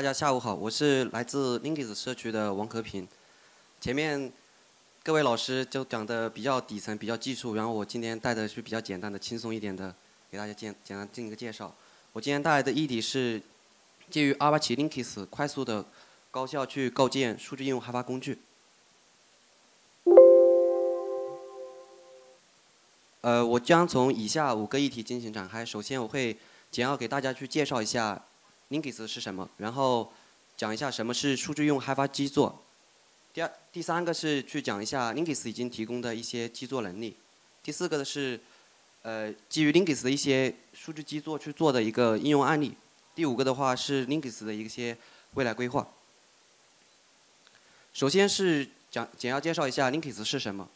大家下午好，我是来自 Linkis 社区的王和平。前面各位老师就讲的比较底层、比较技术，然后我今天带的是比较简单的、轻松一点的，给大家简简单进行一个介绍。我今天带来的议题是基于阿帕奇 Linkis 快速的、高效去构建数据应用开发工具。呃，我将从以下五个议题进行展开。首先，我会简要给大家去介绍一下 Linkis 是什么，然后讲一下什么是数据用开发基座。第二、第三个是去讲一下 Linkis 已经提供的一些基座能力。第四个的是，呃，基于 Linkis 的一些数据基座去做的一个应用案例。第五个的话是 Linkis 的一些未来规划。首先是讲简要介绍一下 Linkis 是什么。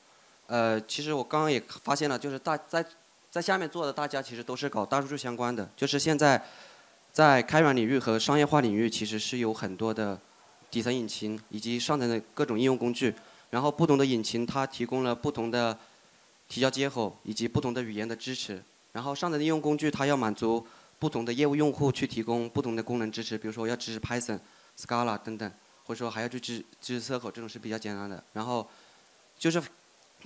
呃，其实我刚刚也发现了，就是大在在下面做的大家其实都是搞大数据相关的，就是现在在开源领域和商业化领域其实是有很多的底层引擎以及上层的各种应用工具，然后不同的引擎它提供了不同的提交接口以及不同的语言的支持，然后上层的应用工具它要满足不同的业务用户去提供不同的功能支持，比如说我要支持 Python、Scala 等等，或者说还要去支支持 SQL 这种是比较简单的，然后就是。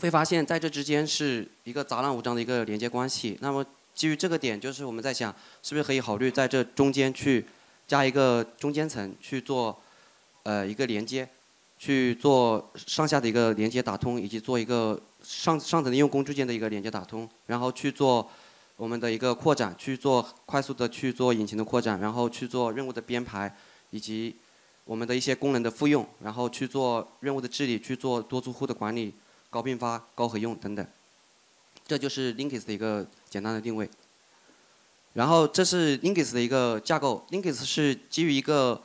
会发现，在这之间是一个杂乱无章的一个连接关系。那么，基于这个点，就是我们在想，是不是可以考虑在这中间去加一个中间层去做，呃，一个连接，去做上下的一个连接打通，以及做一个上上层的应用工具间的一个连接打通，然后去做我们的一个扩展，去做快速的去做引擎的扩展，然后去做任务的编排，以及我们的一些功能的复用，然后去做任务的治理，去做多租户的管理。高并发、高合用等等，这就是 Linkis 的一个简单的定位。然后这是 Linkis 的一个架构，Linkis 是基于一个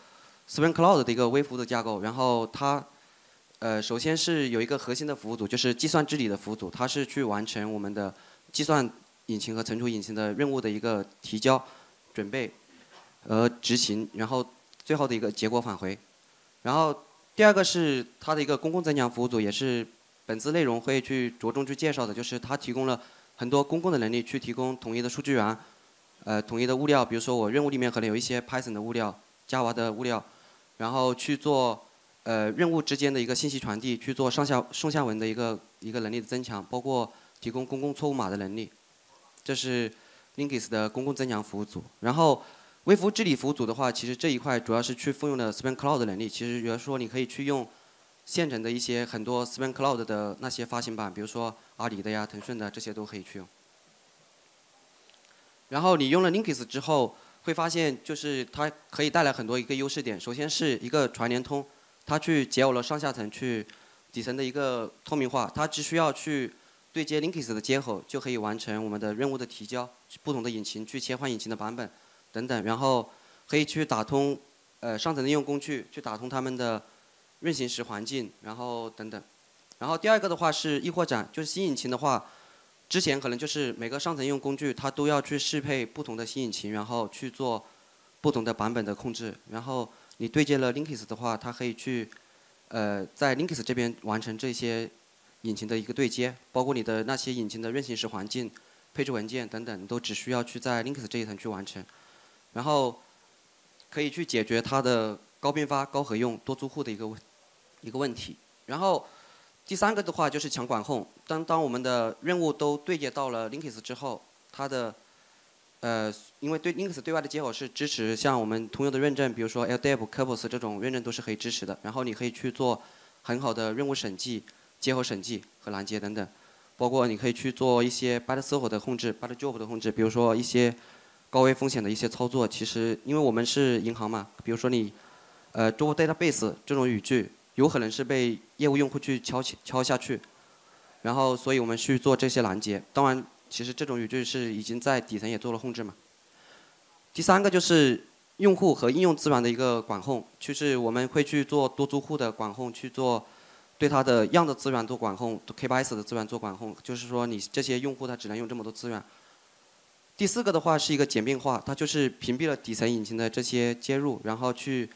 Spring Cloud 的一个微服务的架构。然后它，呃，首先是有一个核心的服务组，就是计算治理的服务组，它是去完成我们的计算引擎和存储引擎的任务的一个提交、准备和执行，然后最后的一个结果返回。然后第二个是它的一个公共增强服务组，也是。本次内容会去着重去介绍的，就是它提供了很多公共的能力，去提供统一的数据源，呃，统一的物料。比如说我任务里面可能有一些 Python 的物料、Java 的物料，然后去做呃任务之间的一个信息传递，去做上下上下文的一个一个能力的增强，包括提供公共错误码的能力。这是 Linkis 的公共增强服务组。然后微服务治理服务组的话，其实这一块主要是去复用的 Spring Cloud 的能力。其实比如说你可以去用。现成的一些很多 Spring Cloud 的那些发行版，比如说阿里的呀、腾讯的这些都可以去用。然后你用了 Linkis 之后，会发现就是它可以带来很多一个优势点。首先是一个传联通，它去解耦了上下层去底层的一个透明化，它只需要去对接 Linkis 的接口，就可以完成我们的任务的提交，不同的引擎去切换引擎的版本等等，然后可以去打通呃上层的应用工具，去打通他们的。运行时环境，然后等等，然后第二个的话是易扩展，就是新引擎的话，之前可能就是每个上层用工具它都要去适配不同的新引擎，然后去做不同的版本的控制。然后你对接了 Linkis 的话，它可以去呃在 Linkis 这边完成这些引擎的一个对接，包括你的那些引擎的运行时环境、配置文件等等，都只需要去在 Linkis 这一层去完成，然后可以去解决它的高并发、高合用、多租户的一个问。一个问题，然后第三个的话就是强管控。当当我们的任务都对接到了 Linkis 之后，它的呃，因为对 Linkis 对外的接口是支持像我们通用的认证，比如说 LDAP、c o p u s 这种认证都是可以支持的。然后你可以去做很好的任务审计、接口审计和拦截等等，包括你可以去做一些 bad SQL 的控制、bad job 的控制，比如说一些高危风险的一些操作。其实因为我们是银行嘛，比如说你呃中国 database 这种语句。有可能是被业务用户去敲敲下去，然后所以我们去做这些拦截。当然，其实这种语句是已经在底层也做了控制嘛。第三个就是用户和应用资源的一个管控，就是我们会去做多租户的管控，去做对它的样的资源做管控，K8s 的资源做管控。就是说，你这些用户他只能用这么多资源。第四个的话是一个简便化，它就是屏蔽了底层引擎的这些接入，然后去。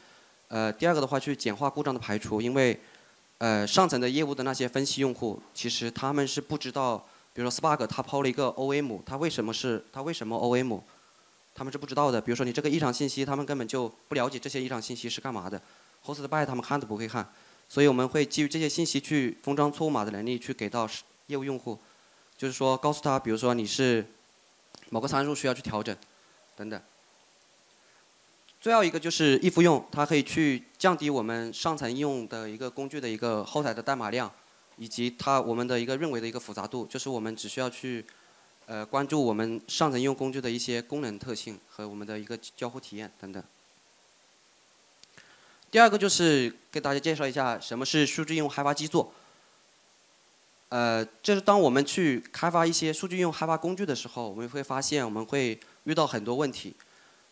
呃，第二个的话，去简化故障的排除，因为，呃，上层的业务的那些分析用户，其实他们是不知道，比如说 Spark 它抛了一个 OM，它为什么是它为什么 OM，他们是不知道的。比如说你这个异常信息，他们根本就不了解这些异常信息是干嘛的，host by 他们看都不会看，所以我们会基于这些信息去封装错误码的能力去给到业务用户，就是说告诉他，比如说你是某个参数需要去调整，等等。最后一个就是 if 用，它可以去降低我们上层应用的一个工具的一个后台的代码量，以及它我们的一个认为的一个复杂度，就是我们只需要去呃关注我们上层用工具的一些功能特性和我们的一个交互体验等等。第二个就是给大家介绍一下什么是数据应用开发基座。呃，就是当我们去开发一些数据应用开发工具的时候，我们会发现我们会遇到很多问题。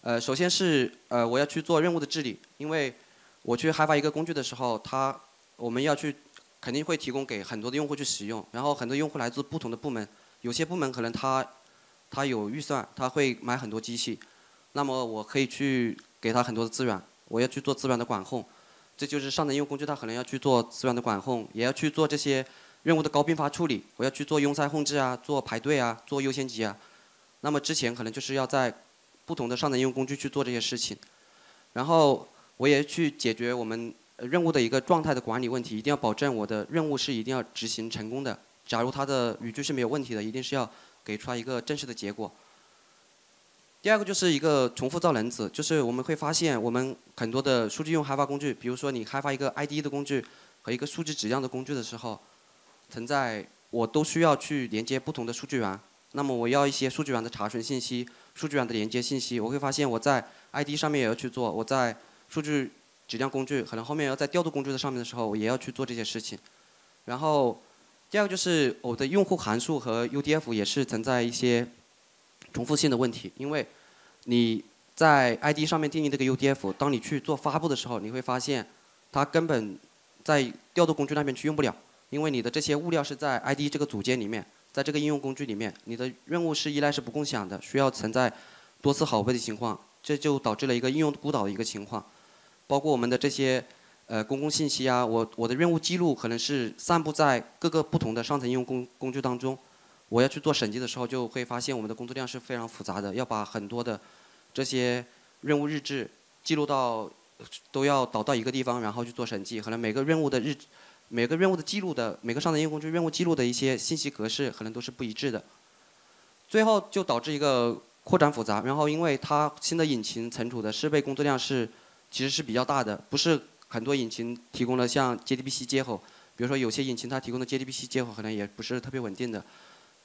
呃，首先是呃，我要去做任务的治理，因为我去开发一个工具的时候，它我们要去肯定会提供给很多的用户去使用，然后很多用户来自不同的部门，有些部门可能他他有预算，他会买很多机器，那么我可以去给他很多的资源，我要去做资源的管控，这就是上层用工具它可能要去做资源的管控，也要去做这些任务的高并发处理，我要去做拥塞控制啊，做排队啊，做优先级啊，那么之前可能就是要在不同的上层应用工具去做这些事情，然后我也去解决我们任务的一个状态的管理问题，一定要保证我的任务是一定要执行成功的。假如它的语句是没有问题的，一定是要给出来一个正式的结果。第二个就是一个重复造轮子，就是我们会发现我们很多的数据用开发工具，比如说你开发一个 IDE 的工具和一个数据质量的工具的时候，存在我都需要去连接不同的数据源，那么我要一些数据源的查询信息。数据源的连接信息，我会发现我在 ID 上面也要去做，我在数据质量工具，可能后面要在调度工具的上面的时候，我也要去做这些事情。然后，第二个就是我的用户函数和 UDF 也是存在一些重复性的问题，因为你在 ID 上面定义这个 UDF，当你去做发布的时候，你会发现它根本在调度工具那边去用不了，因为你的这些物料是在 ID 这个组件里面。在这个应用工具里面，你的任务是依赖是不共享的，需要存在多次拷贝的情况，这就导致了一个应用孤岛的一个情况。包括我们的这些呃公共信息啊，我我的任务记录可能是散布在各个不同的上层应用工工具当中，我要去做审计的时候，就会发现我们的工作量是非常复杂的，要把很多的这些任务日志记录到都要导到一个地方，然后去做审计，可能每个任务的日。每个任务的记录的每个上层应用工具任务记录的一些信息格式可能都是不一致的，最后就导致一个扩展复杂。然后因为它新的引擎存储的适配工作量是其实是比较大的，不是很多引擎提供了像 JDBC 接口，比如说有些引擎它提供的 JDBC 接口可能也不是特别稳定的，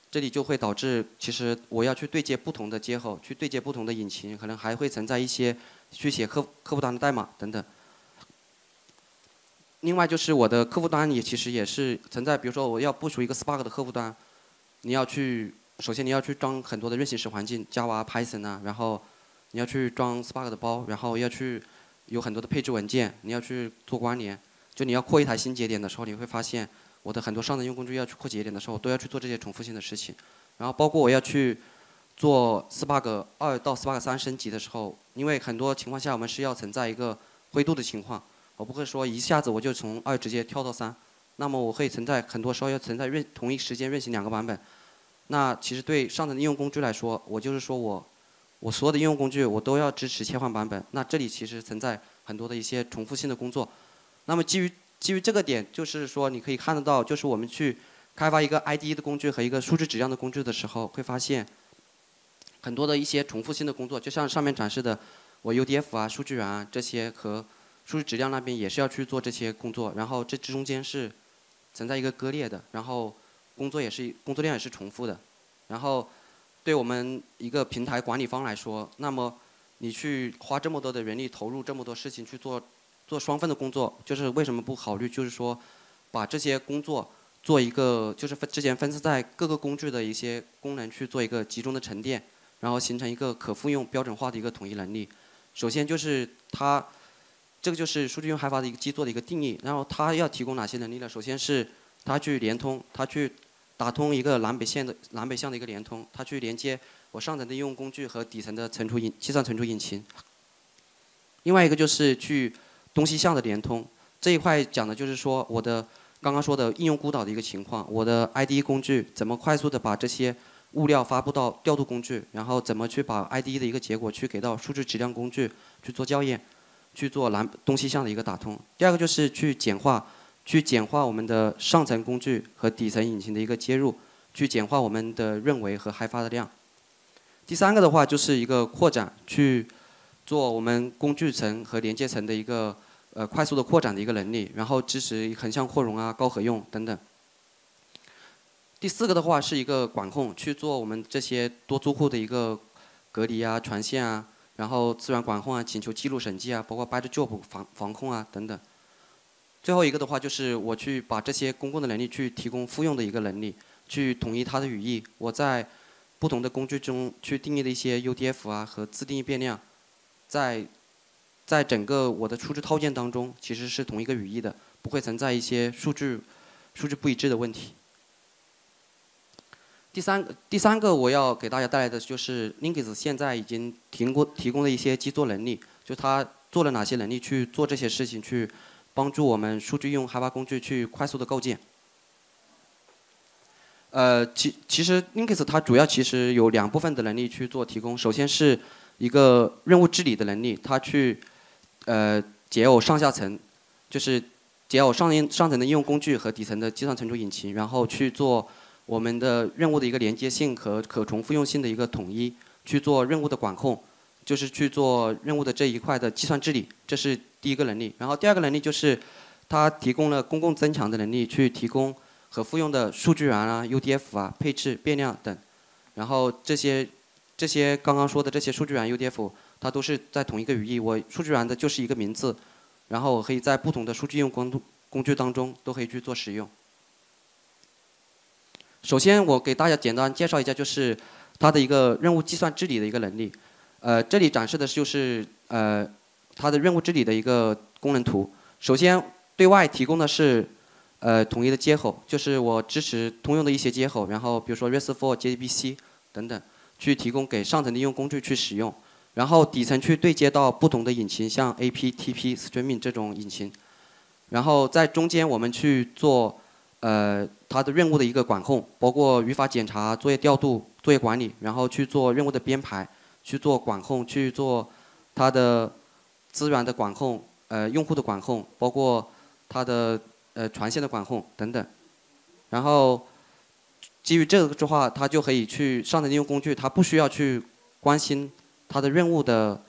这里就会导致其实我要去对接不同的接口，去对接不同的引擎，可能还会存在一些去写客客户端的代码等等。另外就是我的客户端也其实也是存在，比如说我要部署一个 Spark 的客户端，你要去首先你要去装很多的运行时环境，Java、Python 啊，然后你要去装 Spark 的包，然后要去有很多的配置文件，你要去做关联。就你要扩一台新节点的时候，你会发现我的很多上层用工具要去扩节点的时候，都要去做这些重复性的事情。然后包括我要去做 Spark 二到 Spark 三升级的时候，因为很多情况下我们是要存在一个灰度的情况。我不会说一下子我就从二直接跳到三，那么我会存在很多时候要存在运同一时间运行两个版本，那其实对上层应用工具来说，我就是说我我所有的应用工具我都要支持切换版本，那这里其实存在很多的一些重复性的工作，那么基于基于这个点，就是说你可以看得到，就是我们去开发一个 IDE 的工具和一个数据质量的工具的时候，会发现很多的一些重复性的工作，就像上面展示的我 UDF 啊、数据源啊这些和。数据质量那边也是要去做这些工作，然后这之中间是存在一个割裂的，然后工作也是工作量也是重复的，然后对我们一个平台管理方来说，那么你去花这么多的人力投入这么多事情去做做双份的工作，就是为什么不考虑就是说把这些工作做一个就是分之前分散在各个工具的一些功能去做一个集中的沉淀，然后形成一个可复用标准化的一个统一能力。首先就是它。这个就是数据用开发的一个基座的一个定义，然后它要提供哪些能力呢？首先是它去联通，它去打通一个南北线的南北向的一个联通，它去连接我上层的应用工具和底层的存储引计算存储引擎。另外一个就是去东西向的联通，这一块讲的就是说我的刚刚说的应用孤岛的一个情况，我的 IDE 工具怎么快速的把这些物料发布到调度工具，然后怎么去把 IDE 的一个结果去给到数据质量工具去做校验，去做南东西向的一个打通。第二个就是去简化，去简化我们的上层工具和底层引擎的一个接入，去简化我们的认为和开发的量。第三个的话就是一个扩展，去做我们工具层和连接层的一个呃快速的扩展的一个能力，然后支持横向扩容啊、高合用等等。第四个的话是一个管控，去做我们这些多租户的一个隔离啊、传线啊，然后资源管控啊、请求记录审计啊，包括 batch job 防防控啊等等。最后一个的话就是我去把这些公共的能力去提供复用的一个能力，去统一它的语义。我在不同的工具中去定义的一些 UDF 啊和自定义变量，在在整个我的数据套件当中其实是同一个语义的，不会存在一些数据数据不一致的问题。第三，第三个我要给大家带来的就是 Linux 现在已经提供提供了一些基座能力，就它做了哪些能力去做这些事情，去帮助我们数据应用开发工具去快速的构建。呃，其其实 Linux 它主要其实有两部分的能力去做提供，首先是一个任务治理的能力，它去呃解耦上下层，就是解耦上上层的应用工具和底层的计算存储引擎，然后去做。我们的任务的一个连接性和可重复用性的一个统一，去做任务的管控，就是去做任务的这一块的计算治理，这是第一个能力。然后第二个能力就是，它提供了公共增强的能力，去提供可复用的数据源啊、UDF 啊、配置、变量等。然后这些这些刚刚说的这些数据源 UDF，它都是在同一个语义。我数据源的就是一个名字，然后我可以在不同的数据用工工具当中都可以去做使用。首先，我给大家简单介绍一下，就是它的一个任务计算治理的一个能力。呃，这里展示的就是呃它的任务治理的一个功能图。首先，对外提供的是呃统一的接口，就是我支持通用的一些接口，然后比如说 RESTful、JDBC 等等，去提供给上层的应用工具去使用。然后底层去对接到不同的引擎，像 AP、TP、Streaming 这种引擎。然后在中间我们去做。呃，它的任务的一个管控，包括语法检查、作业调度、作业管理，然后去做任务的编排，去做管控，去做它的资源的管控，呃，用户的管控，包括它的呃权限的管控等等。然后基于这个的话，它就可以去上层应用工具，它不需要去关心它的任务的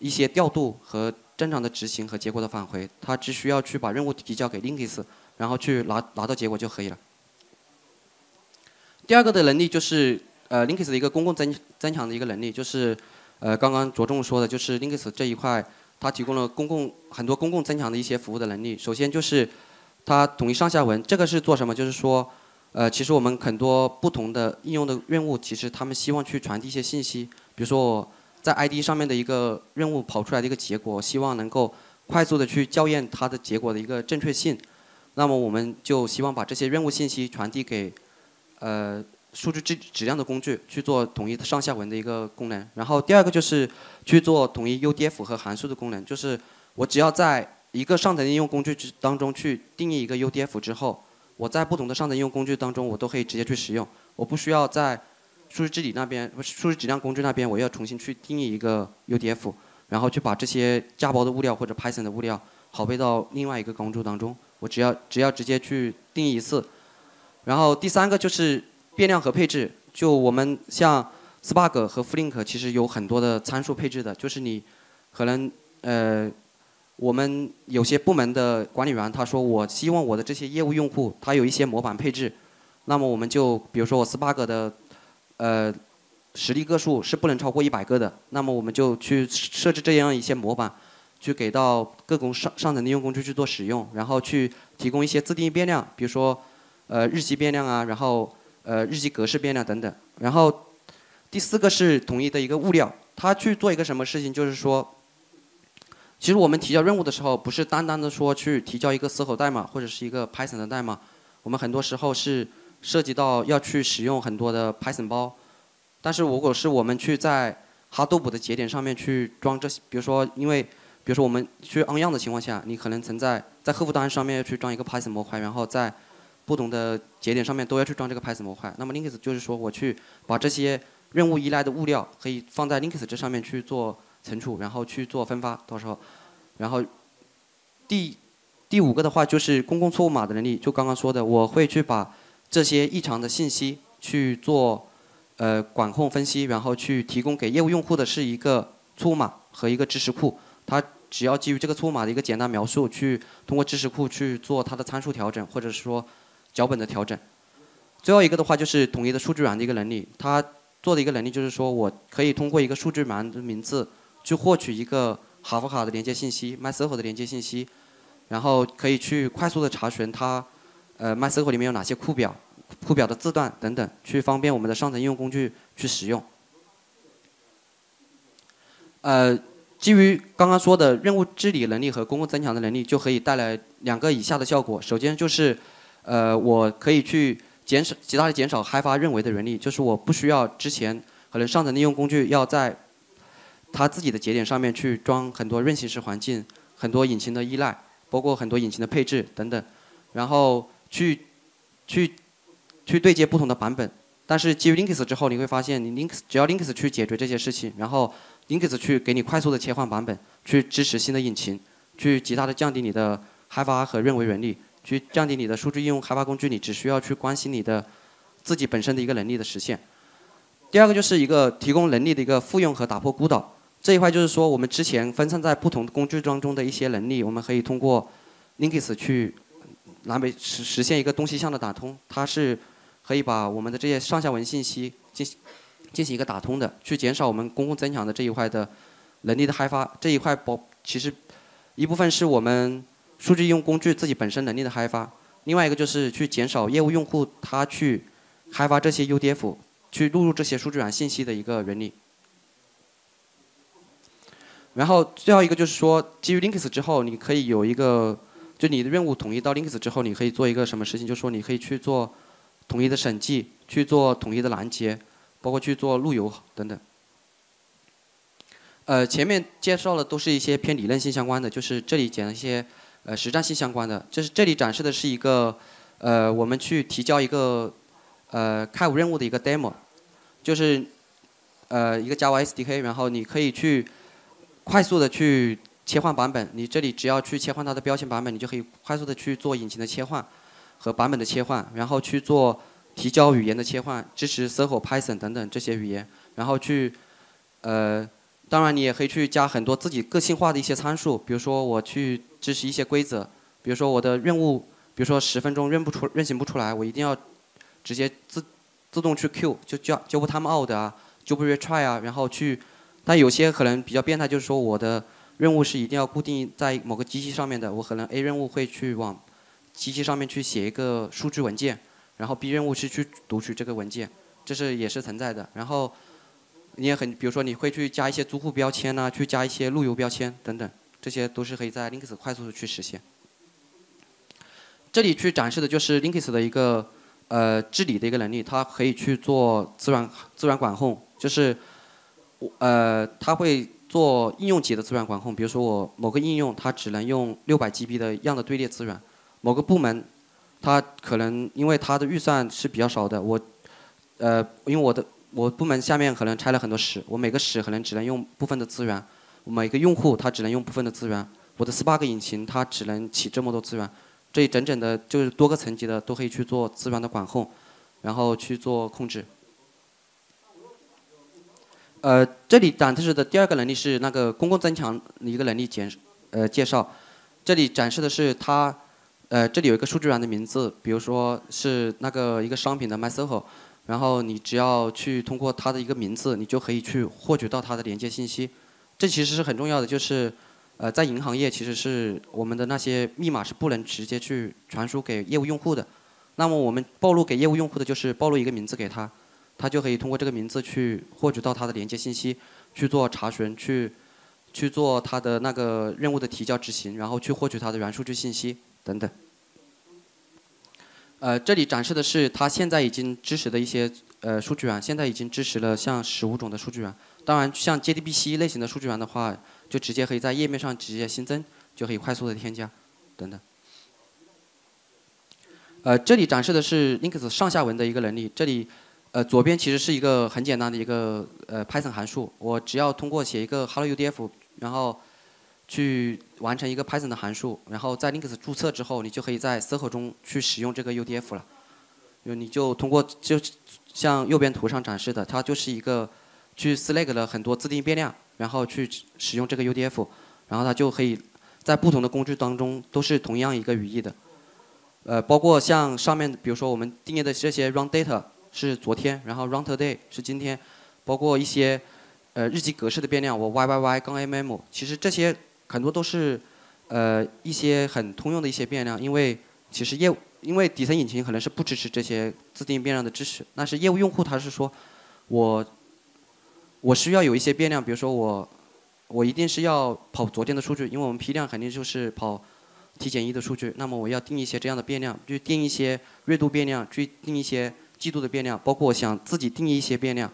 一些调度和正常的执行和结果的返回，它只需要去把任务提交给 Linux。然后去拿拿到结果就可以了。第二个的能力就是呃 Linux 的一个公共增增强的一个能力，就是呃刚刚着重说的，就是 Linux 这一块它提供了公共很多公共增强的一些服务的能力。首先就是它统一上下文，这个是做什么？就是说呃其实我们很多不同的应用的任务，其实他们希望去传递一些信息，比如说我在 ID 上面的一个任务跑出来的一个结果，希望能够快速的去校验它的结果的一个正确性。那么我们就希望把这些任务信息传递给呃数据质质量的工具去做统一上下文的一个功能。然后第二个就是去做统一 UDF 和函数的功能，就是我只要在一个上层应用工具之当中去定义一个 UDF 之后，我在不同的上层应用工具当中我都可以直接去使用，我不需要在数据治理那边、数据质量工具那边我要重新去定义一个 UDF，然后去把这些架包的物料或者 Python 的物料拷贝到另外一个工具当中。我只要只要直接去定义一次，然后第三个就是变量和配置。就我们像 Spark 和 Flink 其实有很多的参数配置的，就是你可能呃，我们有些部门的管理员他说我希望我的这些业务用户他有一些模板配置，那么我们就比如说我 Spark 的呃实例个数是不能超过一百个的，那么我们就去设置这样一些模板。去给到各工上上层的用工具去做使用，然后去提供一些自定义变量，比如说呃日期变量啊，然后呃日期格式变量等等。然后第四个是统一的一个物料，它去做一个什么事情？就是说，其实我们提交任务的时候，不是单单的说去提交一个 c 口代码或者是一个 Python 的代码，我们很多时候是涉及到要去使用很多的 Python 包。但是如果是我们去在 Hadoop 的节点上面去装这些，比如说因为比如说我们去 on 样的情况下，你可能存在在客户端上面去装一个 Python 模块，然后在不同的节点上面都要去装这个 Python 模块。那么 Linux 就是说我去把这些任务依赖的物料可以放在 Linux 这上面去做存储，然后去做分发，到时候，然后第第五个的话就是公共错误码的能力，就刚刚说的，我会去把这些异常的信息去做呃管控分析，然后去提供给业务用户的是一个错误码和一个知识库，它。只要基于这个错误码的一个简单描述，去通过知识库去做它的参数调整，或者是说脚本的调整。最后一个的话就是统一的数据源的一个能力，它做的一个能力就是说我可以通过一个数据源的名字去获取一个哈佛卡的连接信息，MySQL 的连接信息，然后可以去快速的查询它呃 MySQL 里面有哪些库表、库表的字段等等，去方便我们的上层应用工具去使用。呃。基于刚刚说的任务治理能力和公共增强的能力，就可以带来两个以下的效果。首先就是，呃，我可以去减少极大的减少开发认为的人力，就是我不需要之前可能上层应用工具要在它自己的节点上面去装很多运行式环境、很多引擎的依赖，包括很多引擎的配置等等，然后去去去对接不同的版本。但是基于 Linux 之后，你会发现，你 Linux 只要 Linux 去解决这些事情，然后 Linux 去给你快速的切换版本，去支持新的引擎，去极大的降低你的开发和认为人力，去降低你的数据应用开发工具，你只需要去关心你的自己本身的一个能力的实现。第二个就是一个提供能力的一个复用和打破孤岛，这一块就是说我们之前分散在不同工具当中的一些能力，我们可以通过 Linux 去南北实实现一个东西向的打通，它是。可以把我们的这些上下文信息进行进行一个打通的，去减少我们公共增强的这一块的能力的开发。这一块包其实一部分是我们数据应用工具自己本身能力的开发，另外一个就是去减少业务用户他去开发这些 UDF，去录入这些数据源信息的一个人力。然后最后一个就是说，基于 Linux 之后，你可以有一个，就你的任务统一到 Linux 之后，你可以做一个什么事情？就是说你可以去做。统一的审计，去做统一的拦截，包括去做路由等等。呃，前面介绍的都是一些偏理论性相关的，就是这里讲一些呃实战性相关的。就是这里展示的是一个呃我们去提交一个呃开务任务的一个 demo，就是呃一个 Java SDK，然后你可以去快速的去切换版本。你这里只要去切换它的标签版本，你就可以快速的去做引擎的切换。和版本的切换，然后去做提交语言的切换，支持 SQL、Python 等等这些语言，然后去，呃，当然你也可以去加很多自己个性化的一些参数，比如说我去支持一些规则，比如说我的任务，比如说十分钟认不出、运行不出来，我一定要直接自自动去 Q，就叫 job timeout 啊，job retry 啊，然后去，但有些可能比较变态，就是说我的任务是一定要固定在某个机器上面的，我可能 A 任务会去往。机器上面去写一个数据文件，然后 B 任务是去读取这个文件，这是也是存在的。然后你也很，比如说你会去加一些租户标签呐，去加一些路由标签等等，这些都是可以在 Linux 快速的去实现。这里去展示的就是 Linux 的一个呃治理的一个能力，它可以去做资源资源管控，就是呃它会做应用级的资源管控，比如说我某个应用它只能用六百 GB 的样的队列资源。某个部门，它可能因为它的预算是比较少的，我，呃，因为我的我部门下面可能拆了很多室，我每个室可能只能用部分的资源，每个用户他只能用部分的资源，我的 Spark 引擎它只能起这么多资源，这一整整的就是多个层级的都可以去做资源的管控，然后去做控制。呃，这里展示的第二个能力是那个公共增强的一个能力简呃介绍，这里展示的是它。呃，这里有一个数据源的名字，比如说是那个一个商品的 MySQL，然后你只要去通过它的一个名字，你就可以去获取到它的连接信息。这其实是很重要的，就是呃，在银行业其实是我们的那些密码是不能直接去传输给业务用户的。那么我们暴露给业务用户的就是暴露一个名字给他，他就可以通过这个名字去获取到它的连接信息，去做查询，去去做它的那个任务的提交执行，然后去获取它的原数据信息。等等，呃，这里展示的是它现在已经支持的一些呃数据源，现在已经支持了像十五种的数据源。当然，像 JDBC 类型的数据源的话，就直接可以在页面上直接新增，就可以快速的添加，等等。呃，这里展示的是 Linux 上下文的一个能力。这里，呃，左边其实是一个很简单的一个呃 Python 函数，我只要通过写一个 Hello UDF，然后去完成一个 Python 的函数，然后在 Linux 注册之后，你就可以在 Circle 中去使用这个 UDF 了。就你就通过就像右边图上展示的，它就是一个去 select 了很多自定义变量，然后去使用这个 UDF，然后它就可以在不同的工具当中都是同样一个语义的。呃，包括像上面，比如说我们定义的这些 run data 是昨天，然后 run today 是今天，包括一些呃日记格式的变量，我 yyy 杠 mm，其实这些很多都是呃一些很通用的一些变量，因为其实业务因为底层引擎可能是不支持这些自定义变量的支持，但是业务用户他是说我我需要有一些变量，比如说我我一定是要跑昨天的数据，因为我们批量肯定就是跑。体检一的数据，那么我要定一些这样的变量，去定一些锐度变量，去定一些季度的变量，包括我想自己定义一些变量，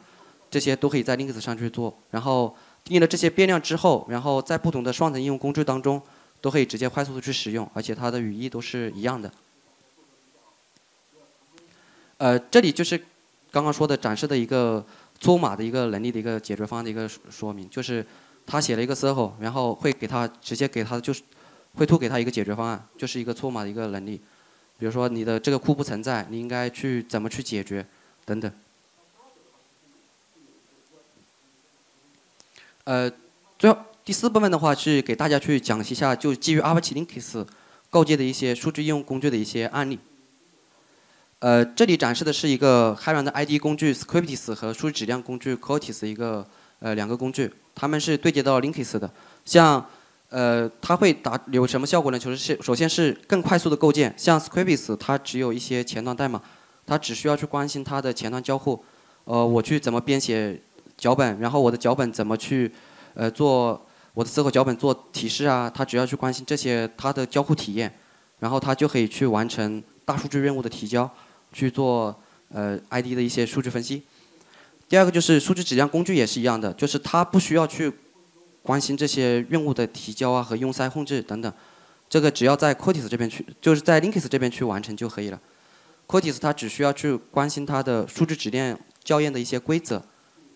这些都可以在 Linux 上去做。然后定了这些变量之后，然后在不同的双层应用工具当中，都可以直接快速的去使用，而且它的语义都是一样的。呃，这里就是刚刚说的展示的一个搓码的一个能力的一个解决方案的一个说明，就是他写了一个 circle，然后会给他直接给他就是。会吐给他一个解决方案，就是一个错码的一个能力，比如说你的这个库不存在，你应该去怎么去解决，等等。呃，最后第四部分的话是给大家去讲一下，就基于 Apache Linux 构建的一些数据应用工具的一些案例。呃，这里展示的是一个开源的 ID 工具 Scripts 和数据质量工具 Quotes 一个呃两个工具，它们是对接到 Linux 的，像。呃，它会达有什么效果呢？就是首先是更快速的构建，像 Scripts 它只有一些前端代码，它只需要去关心它的前端交互，呃，我去怎么编写脚本，然后我的脚本怎么去呃做我的 SQL 脚本做提示啊，他只要去关心这些它的交互体验，然后他就可以去完成大数据任务的提交，去做呃 ID 的一些数据分析。第二个就是数据质量工具也是一样的，就是它不需要去。关心这些任务的提交啊和用塞控制等等，这个只要在 Quotes 这边去，就是在 Linux 这边去完成就可以了。Quotes 它只需要去关心它的数据质量校验的一些规则，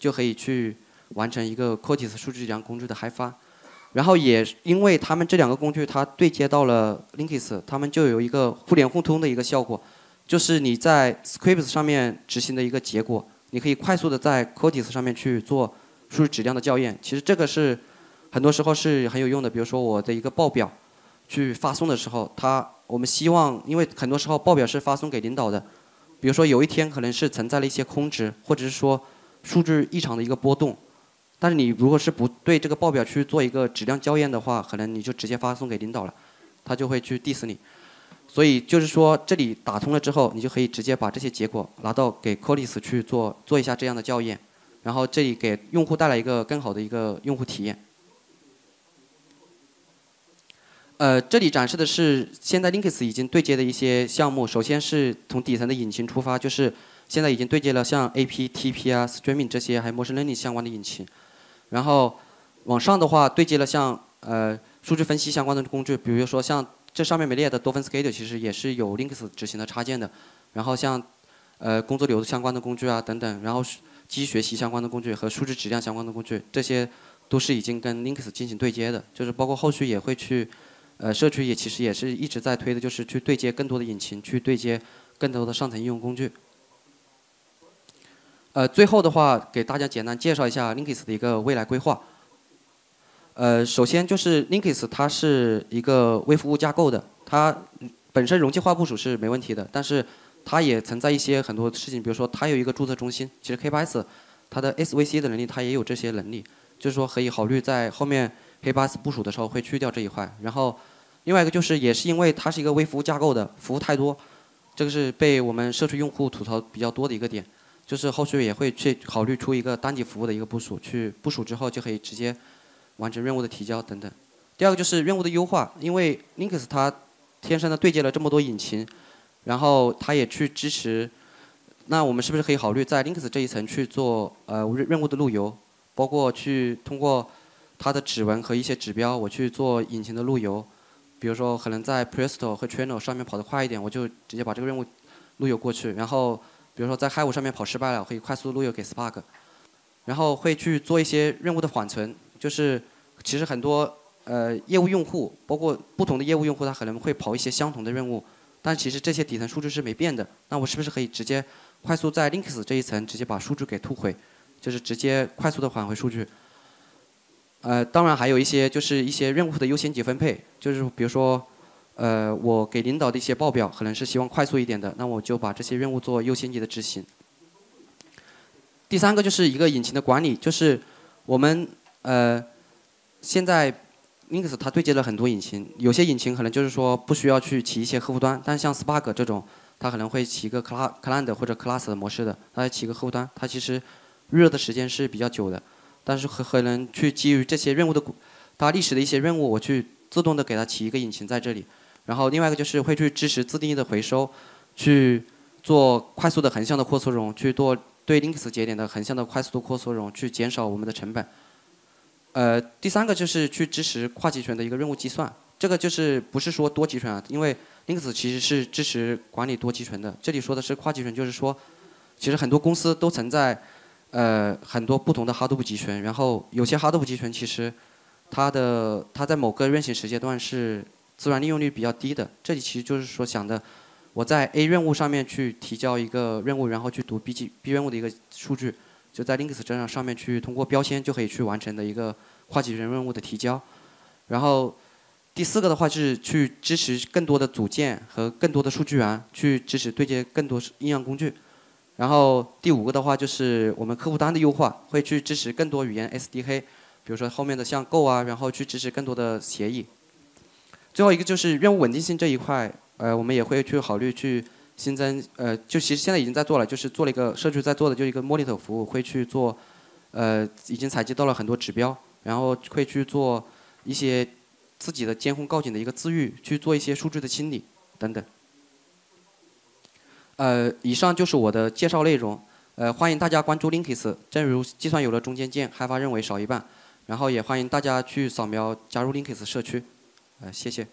就可以去完成一个 Quotes 数据质量工具的开发。然后也因为他们这两个工具它对接到了 Linux，他们就有一个互联互通的一个效果，就是你在 Scripts 上面执行的一个结果，你可以快速的在 Quotes 上面去做数据质量的校验。其实这个是。很多时候是很有用的，比如说我的一个报表，去发送的时候，它我们希望，因为很多时候报表是发送给领导的，比如说有一天可能是存在了一些空值，或者是说数据异常的一个波动，但是你如果是不对这个报表去做一个质量校验的话，可能你就直接发送给领导了，他就会去 diss 你，所以就是说这里打通了之后，你就可以直接把这些结果拿到给 c o l i s 去做做一下这样的校验，然后这里给用户带来一个更好的一个用户体验。呃，这里展示的是现在 Linux 已经对接的一些项目。首先是从底层的引擎出发，就是现在已经对接了像 APTP 啊、Streaming 这些，还有 Machine Learning 相关的引擎。然后往上的话，对接了像呃数据分析相关的工具，比如说像这上面没列的多分 Schedule，其实也是有 Linux 执行的插件的。然后像呃工作流相关的工具啊等等，然后机器学习相关的工具和数据质量相关的工具，这些都是已经跟 Linux 进行对接的，就是包括后续也会去。呃，社区也其实也是一直在推的，就是去对接更多的引擎，去对接更多的上层应用工具。呃，最后的话，给大家简单介绍一下 Linux 的一个未来规划。呃，首先就是 Linux 它是一个微服务架构的，它本身容器化部署是没问题的，但是它也存在一些很多事情，比如说它有一个注册中心，其实 K8s 它的 SVC 的能力它也有这些能力，就是说可以考虑在后面 K8s 部署的时候会去掉这一块，然后。另外一个就是，也是因为它是一个微服务架构的，服务太多，这个是被我们社区用户吐槽比较多的一个点，就是后续也会去考虑出一个单级服务的一个部署，去部署之后就可以直接完成任务的提交等等。第二个就是任务的优化，因为 Linux 它天生的对接了这么多引擎，然后它也去支持，那我们是不是可以考虑在 Linux 这一层去做呃任务的路由，包括去通过它的指纹和一些指标，我去做引擎的路由。比如说可能在 Presto 和 Trino 上面跑得快一点，我就直接把这个任务路由过去。然后比如说在 Hive 上面跑失败了，可以快速路由给 Spark。然后会去做一些任务的缓存，就是其实很多呃业务用户，包括不同的业务用户，他可能会跑一些相同的任务，但其实这些底层数据是没变的。那我是不是可以直接快速在 Linux 这一层直接把数据给吐回，就是直接快速的返回数据？呃，当然还有一些就是一些任务的优先级分配，就是比如说呃我给领导的一些报表可能是希望快速一点的，那我就把这些任务做优先级的执行。第三个就是一个引擎的管理，就是我们呃现在 Linux 它对接了很多引擎，有些引擎可能就是说不需要去起一些客户端，但像 Spark 这种，它可能会起一个 Cla Client 或者 Class 的模式的，它起一个客户端，它其实预热的时间是比较久的，但是可可能去基于这些任务的它历史的一些任务，我去自动的给它起一个引擎在这里，然后另外一个就是会去支持自定义的回收，去做快速的横向的扩缩容，去做。对 Linux 节点的横向的快速度扩缩容，去减少我们的成本。呃，第三个就是去支持跨集权的一个任务计算，这个就是不是说多集权啊，因为 Linux 其实是支持管理多集权的。这里说的是跨集权，就是说，其实很多公司都存在呃很多不同的 Hadoop 集权，然后有些 Hadoop 集权其实它的它在某个运行时间段是资源利用率比较低的。这里其实就是说想的。我在 A 任务上面去提交一个任务，然后去读 B G B 任务的一个数据，就在 Linux 这样上面去通过标签就可以去完成的一个跨集权任务的提交。然后第四个的话是去支持更多的组件和更多的数据源，去支持对接更多应用工具。然后第五个的话就是我们客户端的优化，会去支持更多语言 S D K，比如说后面的像 Go 啊，然后去支持更多的协议。最后一个就是任务稳定性这一块。呃，我们也会去考虑去新增，呃，就其实现在已经在做了，就是做了一个社区在做的，就一个 monitor 服务，会去做，呃，已经采集到了很多指标，然后会去做一些自己的监控告警的一个自愈，去做一些数据的清理等等。呃，以上就是我的介绍内容，呃，欢迎大家关注 Linux，正如计算有了中间件，开发认为少一半，然后也欢迎大家去扫描加入 Linux 社区，呃，谢谢。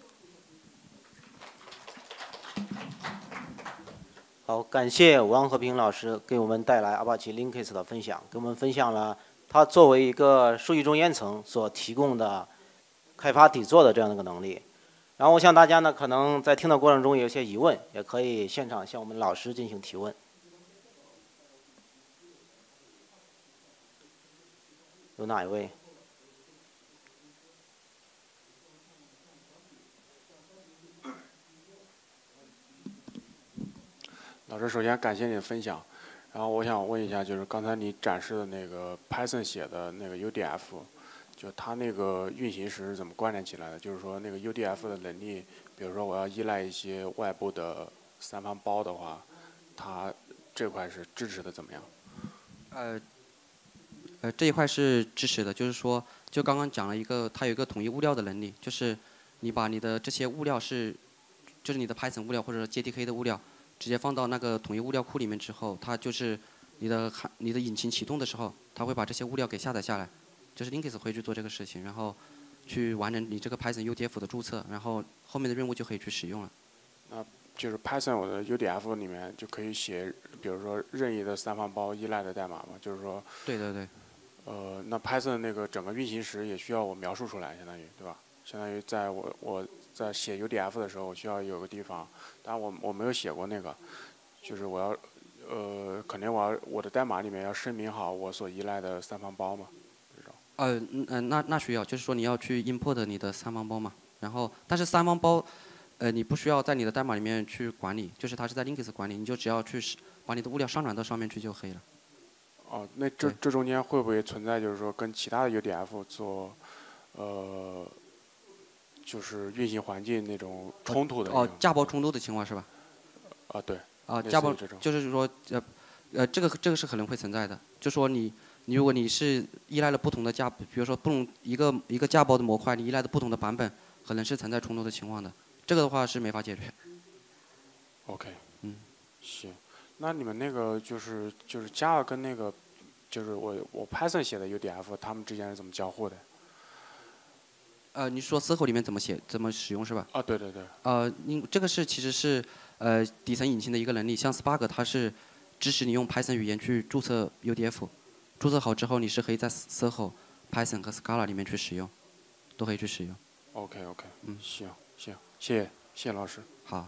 好，感谢王和平老师给我们带来阿帕奇 Linux 的分享，给我们分享了他作为一个数据中间层所提供的开发底座的这样的一个能力。然后我想大家呢，可能在听的过程中有些疑问，也可以现场向我们老师进行提问。有哪一位？老师，首先感谢你的分享，然后我想问一下，就是刚才你展示的那个 Python 写的那个 UDF，就它那个运行时是怎么关联起来的？就是说那个 UDF 的能力，比如说我要依赖一些外部的三方包的话，它这块是支持的怎么样？呃，呃这一块是支持的，就是说，就刚刚讲了一个，它有一个统一物料的能力，就是你把你的这些物料是，就是你的 Python 物料或者 JDK 的物料。直接放到那个统一物料库里面之后，它就是你的喊你的引擎启动的时候，它会把这些物料给下载下来，就是 Linux 会去做这个事情，然后去完成你这个 Python UDF 的注册，然后后面的任务就可以去使用了。那就是 Python 我的 UDF 里面就可以写，比如说任意的三方包依赖的代码嘛，就是说。对对对。呃，那 Python 那个整个运行时也需要我描述出来，相当于对吧？相当于在我我。在写 UDF 的时候，我需要有个地方，但我我没有写过那个，就是我要，呃，肯定我要我的代码里面要声明好我所依赖的三方包嘛，这种。呃，嗯，那那需要，就是说你要去 import 你的三方包嘛，然后，但是三方包，呃，你不需要在你的代码里面去管理，就是它是在 Linux 管理，你就只要去把你的物料上传到上面去就可以了。哦，那这这中间会不会存在就是说跟其他的 UDF 做，呃？就是运行环境那种冲突的哦，架包冲突的情况是吧？啊，对。啊，架包就是说，呃，呃，这个这个是可能会存在的。就说你，你如果你是依赖了不同的架，比如说不同一个一个架包的模块，你依赖的不同的版本，可能是存在冲突的情况的。这个的话是没法解决。OK。嗯。行，那你们那个就是就是加了跟那个，就是我我 Python 写的 UDF，他们之间是怎么交互的？呃，你说 Circle 里面怎么写、怎么使用是吧？啊，对对对。呃，你这个是其实是呃底层引擎的一个能力，像 Spark 它是支持你用 Python 语言去注册 UDF，注册好之后你是可以在 Circle、Python 和 Scala 里面去使用，都可以去使用。OK OK，嗯行行，谢谢谢谢老师。好。